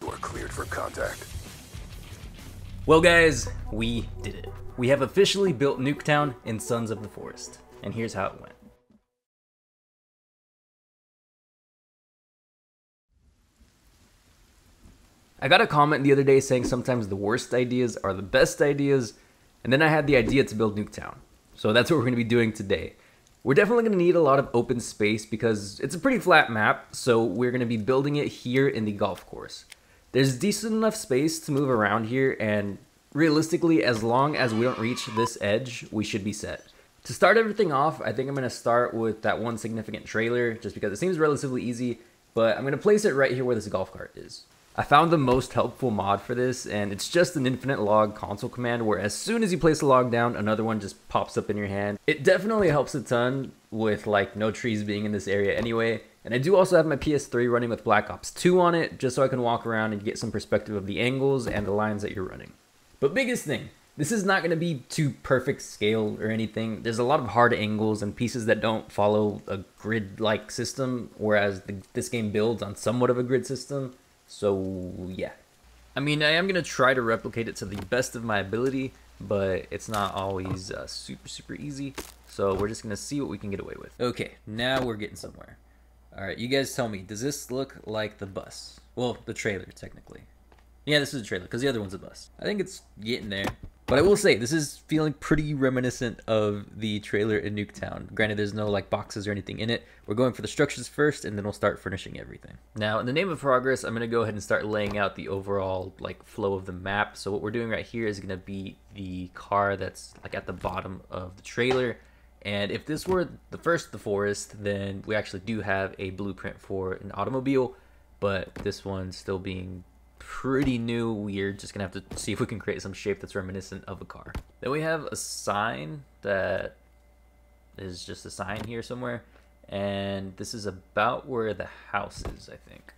You are cleared for contact. Well, guys, we did it. We have officially built Nuketown in Sons of the Forest. And here's how it went. I got a comment the other day saying sometimes the worst ideas are the best ideas, and then I had the idea to build Nuketown. So that's what we're going to be doing today. We're definitely going to need a lot of open space because it's a pretty flat map, so we're going to be building it here in the golf course. There's decent enough space to move around here, and realistically, as long as we don't reach this edge, we should be set. To start everything off, I think I'm going to start with that one significant trailer, just because it seems relatively easy, but I'm going to place it right here where this golf cart is. I found the most helpful mod for this, and it's just an infinite log console command where as soon as you place a log down, another one just pops up in your hand. It definitely helps a ton with like no trees being in this area anyway. And I do also have my PS3 running with Black Ops 2 on it, just so I can walk around and get some perspective of the angles and the lines that you're running. But biggest thing, this is not going to be to perfect scale or anything. There's a lot of hard angles and pieces that don't follow a grid-like system, whereas the, this game builds on somewhat of a grid system. So yeah. I mean, I am going to try to replicate it to the best of my ability, but it's not always uh, super, super easy. So we're just going to see what we can get away with. Okay, now we're getting somewhere. All right, you guys tell me, does this look like the bus? Well, the trailer, technically. Yeah, this is a trailer, because the other one's a bus. I think it's getting there. But I will say, this is feeling pretty reminiscent of the trailer in Nuketown. Granted, there's no like boxes or anything in it. We're going for the structures first, and then we'll start furnishing everything. Now, in the name of progress, I'm going to go ahead and start laying out the overall like flow of the map. So what we're doing right here is going to be the car that's like at the bottom of the trailer. And if this were the first the forest, then we actually do have a blueprint for an automobile, but this one's still being pretty new. We're just gonna have to see if we can create some shape that's reminiscent of a car. Then we have a sign that is just a sign here somewhere. And this is about where the house is, I think.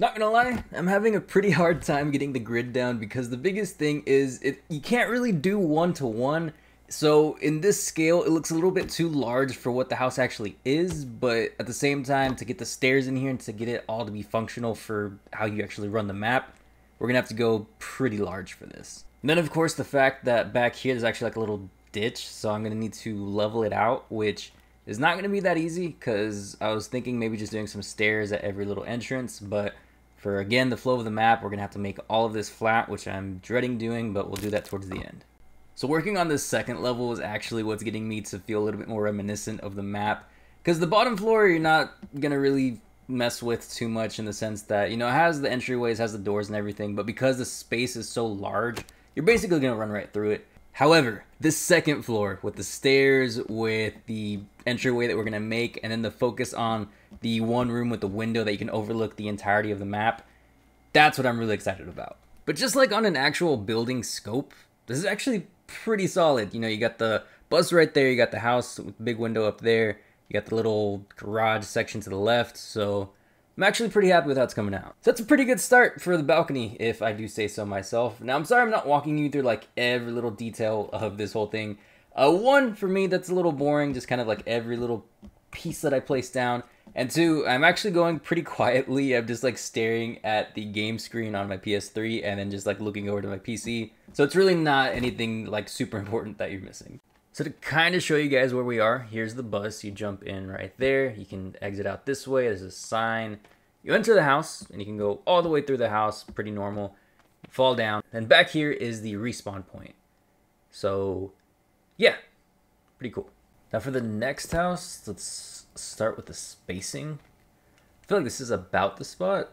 Not gonna lie, I'm having a pretty hard time getting the grid down because the biggest thing is it you can't really do one to one. So in this scale, it looks a little bit too large for what the house actually is, but at the same time, to get the stairs in here and to get it all to be functional for how you actually run the map, we're gonna have to go pretty large for this. And then of course the fact that back here there's actually like a little ditch, so I'm gonna need to level it out, which is not gonna be that easy because I was thinking maybe just doing some stairs at every little entrance, but for again the flow of the map, we're gonna have to make all of this flat, which I'm dreading doing, but we'll do that towards the end. So working on this second level is actually what's getting me to feel a little bit more reminiscent of the map. Because the bottom floor, you're not going to really mess with too much in the sense that you know it has the entryways has the doors and everything but because the space is so large you're basically going to run right through it however this second floor with the stairs with the entryway that we're going to make and then the focus on the one room with the window that you can overlook the entirety of the map that's what i'm really excited about but just like on an actual building scope this is actually pretty solid you know you got the bus right there you got the house with the big window up there you got the little garage section to the left, so I'm actually pretty happy with how it's coming out. So that's a pretty good start for the balcony, if I do say so myself. Now, I'm sorry I'm not walking you through like every little detail of this whole thing. Uh, one, for me, that's a little boring, just kind of like every little piece that I place down. And two, I'm actually going pretty quietly. I'm just like staring at the game screen on my PS3 and then just like looking over to my PC. So it's really not anything like super important that you're missing. So to kind of show you guys where we are, here's the bus. You jump in right there. You can exit out this way. There's a sign. You enter the house, and you can go all the way through the house, pretty normal. fall down. And back here is the respawn point. So, yeah, pretty cool. Now for the next house, let's start with the spacing. I feel like this is about the spot.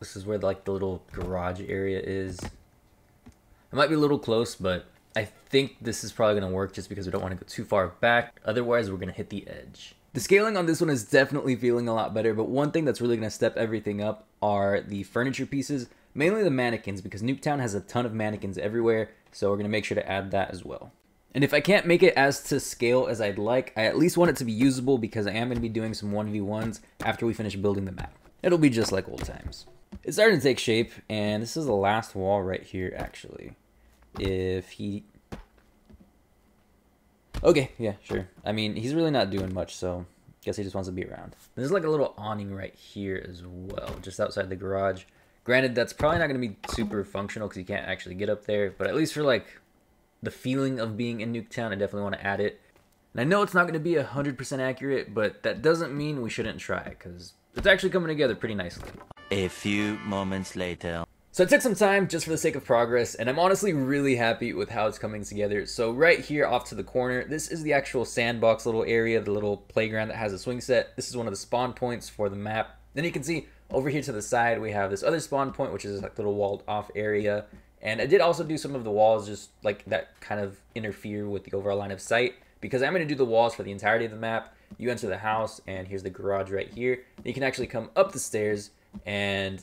This is where like the little garage area is. It might be a little close, but I think this is probably going to work just because we don't want to go too far back. Otherwise, we're going to hit the edge. The scaling on this one is definitely feeling a lot better, but one thing that's really going to step everything up are the furniture pieces, mainly the mannequins, because Nuketown has a ton of mannequins everywhere, so we're going to make sure to add that as well. And if I can't make it as to scale as I'd like, I at least want it to be usable because I am going to be doing some 1v1s after we finish building the map. It'll be just like old times. It's starting to take shape, and this is the last wall right here, actually if he... Okay, yeah, sure. I mean, he's really not doing much, so I guess he just wants to be around. There's like a little awning right here as well, just outside the garage. Granted, that's probably not going to be super functional because you can't actually get up there, but at least for like the feeling of being in Nuketown, I definitely want to add it. And I know it's not going to be 100% accurate, but that doesn't mean we shouldn't try it, because it's actually coming together pretty nicely. A few moments later. So it took some time just for the sake of progress, and I'm honestly really happy with how it's coming together. So right here off to the corner, this is the actual sandbox little area, the little playground that has a swing set. This is one of the spawn points for the map. Then you can see over here to the side, we have this other spawn point, which is like a little walled off area. And I did also do some of the walls just like that kind of interfere with the overall line of sight because I'm going to do the walls for the entirety of the map. You enter the house and here's the garage right here. You can actually come up the stairs and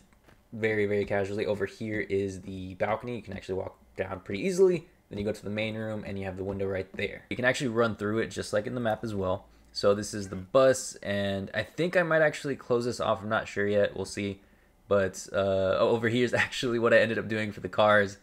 very, very casually over here is the balcony. You can actually walk down pretty easily. Then you go to the main room and you have the window right there. You can actually run through it just like in the map as well. So this is the bus and I think I might actually close this off. I'm not sure yet. We'll see. But uh, over here is actually what I ended up doing for the cars.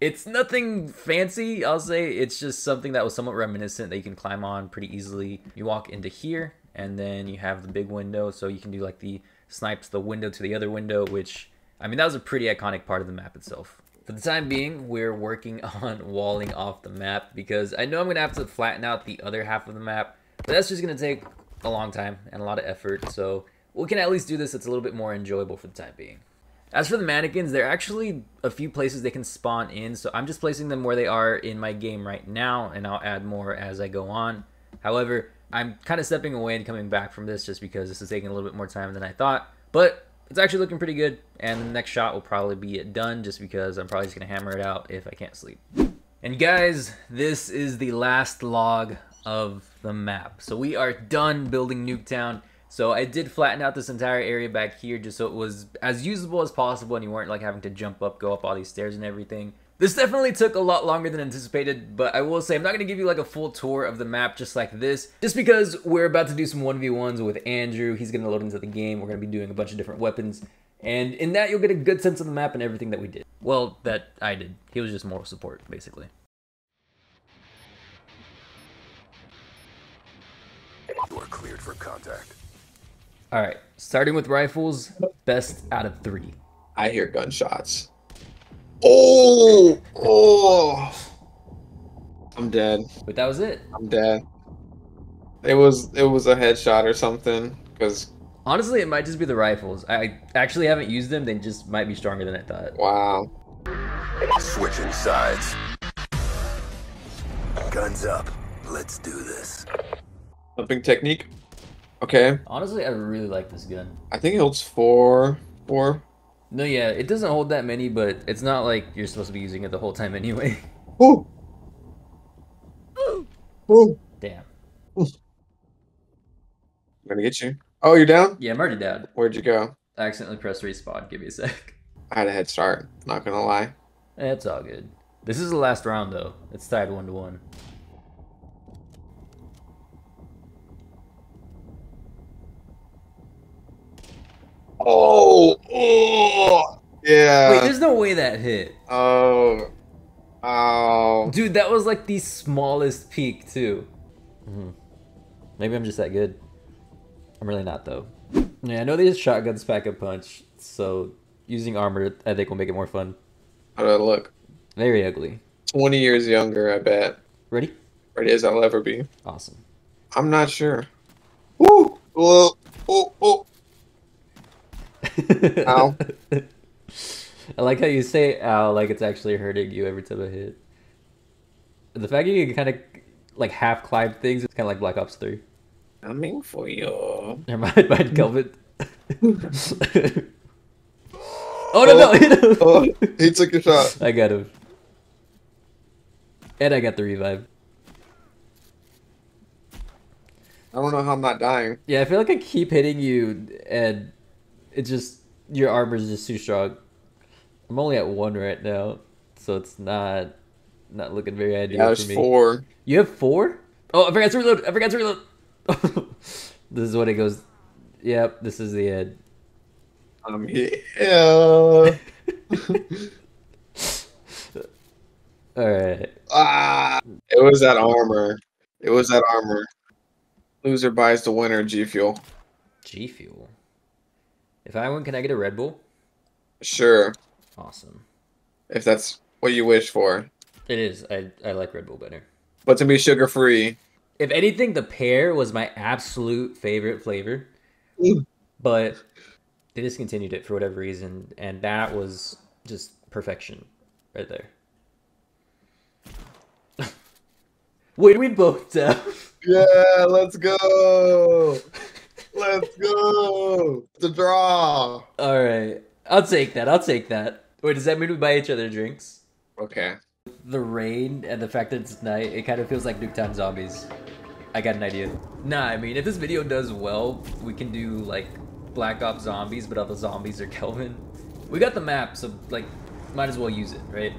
It's nothing fancy, I'll say. It's just something that was somewhat reminiscent that you can climb on pretty easily. You walk into here, and then you have the big window, so you can do like the snipes the window to the other window, which, I mean, that was a pretty iconic part of the map itself. For the time being, we're working on walling off the map because I know I'm going to have to flatten out the other half of the map, but that's just going to take a long time and a lot of effort, so we can at least do this. It's a little bit more enjoyable for the time being. As for the mannequins, there are actually a few places they can spawn in, so I'm just placing them where they are in my game right now, and I'll add more as I go on. However, I'm kind of stepping away and coming back from this just because this is taking a little bit more time than I thought, but it's actually looking pretty good, and the next shot will probably be done just because I'm probably just going to hammer it out if I can't sleep. And guys, this is the last log of the map. So we are done building Nuketown. So I did flatten out this entire area back here just so it was as usable as possible and you weren't like having to jump up, go up all these stairs and everything. This definitely took a lot longer than anticipated, but I will say I'm not going to give you like a full tour of the map just like this, just because we're about to do some 1v1s with Andrew. He's going to load into the game. We're going to be doing a bunch of different weapons. And in that, you'll get a good sense of the map and everything that we did. Well, that I did. He was just moral support, basically. You are cleared for contact. All right, starting with rifles, best out of three. I hear gunshots. Oh, oh. I'm dead. But that was it. I'm dead. It was it was a headshot or something because Honestly, it might just be the rifles. I actually haven't used them. They just might be stronger than I thought. wow. Switching sides. Guns up. Let's do this. Jumping technique. Okay, Honestly, I really like this gun. I think it holds four, four. No, yeah, it doesn't hold that many, but it's not like you're supposed to be using it the whole time anyway. Ooh. Ooh. Damn. I'm gonna get you. Oh, you're down? Yeah, I'm already down. Where'd you go? I accidentally pressed respawn. Give me a sec. I had a head start. Not gonna lie. It's all good. This is the last round, though. It's tied one to one. Oh, oh, yeah. Wait, there's no way that hit. oh, oh. Dude, that was like the smallest peek, too. Mhm. Maybe I'm just that good. I'm really not, though. Yeah, I know these shotguns pack a punch, so using armor, I think, will make it more fun. How do I look? Very ugly. 20 years younger, I bet. Ready? Ready as I'll ever be. Awesome. I'm not sure. Woo! Oh, oh, oh. Ow. I like how you say ow like it's actually hurting you every time I hit. The fact that you can kind of like half climb things is kind of like Black Ops 3. Coming for you. Never mind, mind Kelvin. oh no, no, oh, hit him. Oh, he took a shot. I got him. And I got the revive. I don't know how I'm not dying. Yeah, I feel like I keep hitting you and it just your armor is just too strong. I'm only at one right now, so it's not not looking very ideal Yeah, for me. four. You have four? Oh, I forgot to reload. I forgot to reload. this is what it goes. Yep, this is the end. I'm here. All right. ah, it was that armor. It was that armor. Loser buys the winner. G Fuel. G Fuel. If I win, can I get a Red Bull? Sure, Awesome. if that's what you wish for. It is. I I like Red Bull better. But to be sugar free. If anything, the pear was my absolute favorite flavor, Mm. but they discontinued it for whatever reason, and that was just perfection right there. Wait, we both down. Yeah, let's go. Let's go. The draw. All right, I'll take that. I'll take that. Wait, does that mean we buy each other drinks? Okay. The rain and the fact that it's night, it kind of feels like Nuketown Zombies. I got an idea. Nah, I mean, if this video does well, we can do like Black Ops Zombies, but all the zombies are Kelvin. We got the map, so like, might as well use it, right?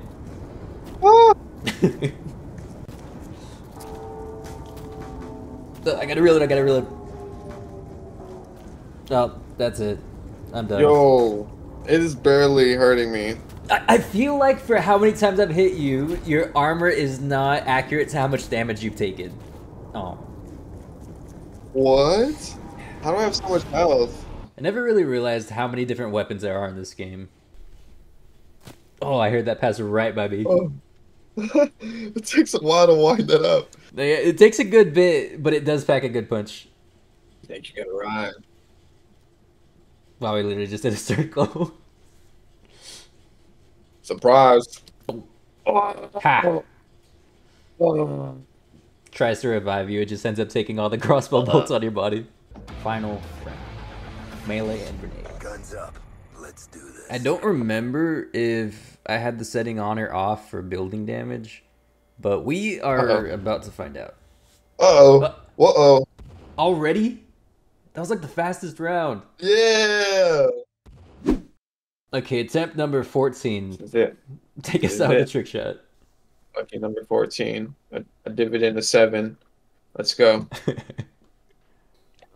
Ah, I gotta reel it. I gotta reel it. Oh, that's it. I'm done. Yo, it is barely hurting me. I, I feel like for how many times I've hit you, your armor is not accurate to how much damage you've taken. Oh. What? How do I have so much health? I never really realized how many different weapons there are in this game. Oh, I heard that pass right by me. Oh. it takes a while to wind that up. It takes a good bit, but it does pack a good punch. I think you got it right. Wow, we literally just did a circle. Surprise. ha! Tries to revive you, it just ends up taking all the crossbow bolts on your body. Final round. Melee and grenade. Guns up. Let's do this. I don't remember if I had the setting on or off for building damage, but we are Uh-oh. about to find out. Uh-oh. Uh. Uh-oh. Already? That was like the fastest round. Yeah. Okay, attempt number 14. That's it. Take us Is out with a trick shot. Okay, number 14. A, a dividend of seven. Let's go.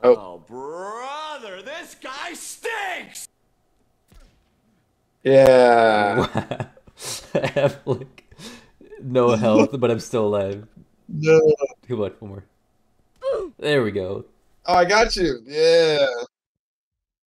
Oh, Oh, brother, this guy stinks! yeah. I have like no health, but I'm still alive. No. Come on, one more. There we go. Oh, I got you. Yeah.